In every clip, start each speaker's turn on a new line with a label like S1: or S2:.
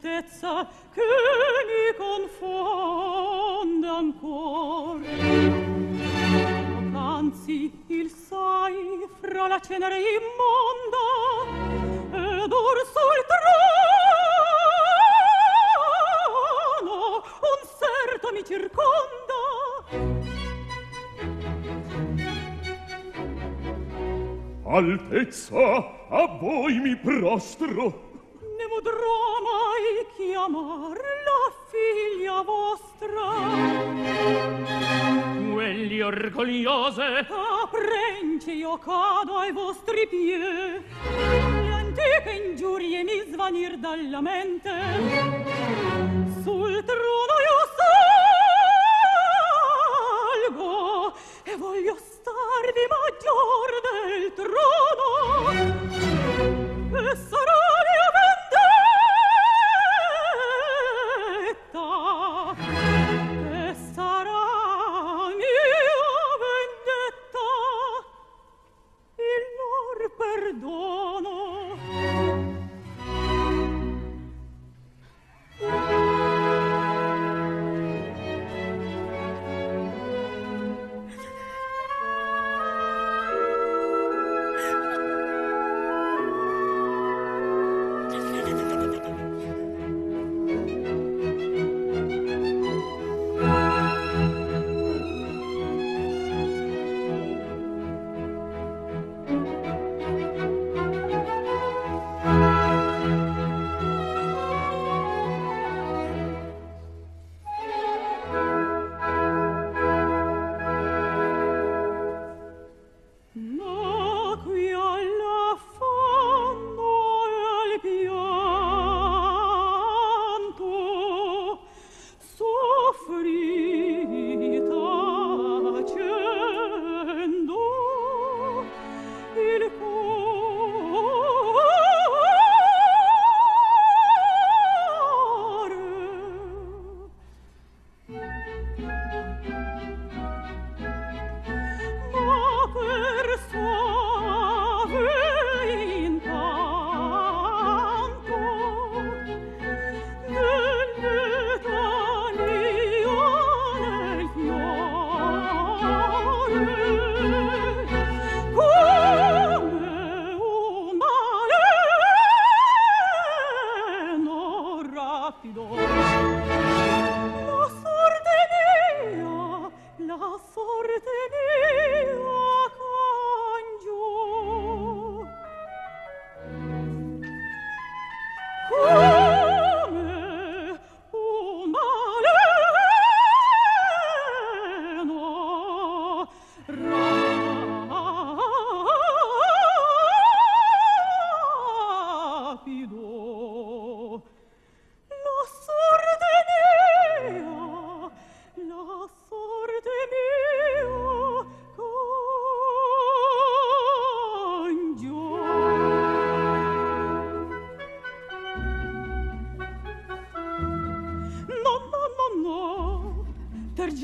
S1: certezza che mi confonde ancor. Anzi, il sai fra la cenere immonda ed or sul trono un serto mi circonda.
S2: Altezza, a voi mi prostro,
S1: amor la figlia vostra.
S2: Quelli orgogliose.
S1: A prence io cado ai vostri pie le antiche ingiurie mi svanir dalla mente. Sul trono io salgo e voglio starvi maggior del trono. E sarò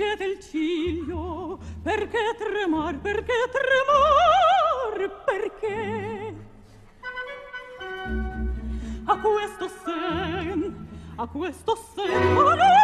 S1: friggete il ciglio perché tremar perché tremar perché? A questo sen a questo sen volate!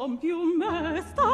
S1: compiu mesta